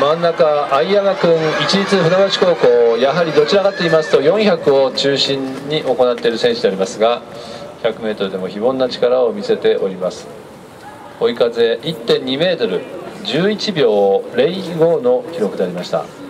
真ん中相山君一律船橋高校やはりどちらかと言いますと400を中心に行っている選手でありますが 100m でも非凡な力を見せております。追い風1.2メートル11秒05の記録でありました。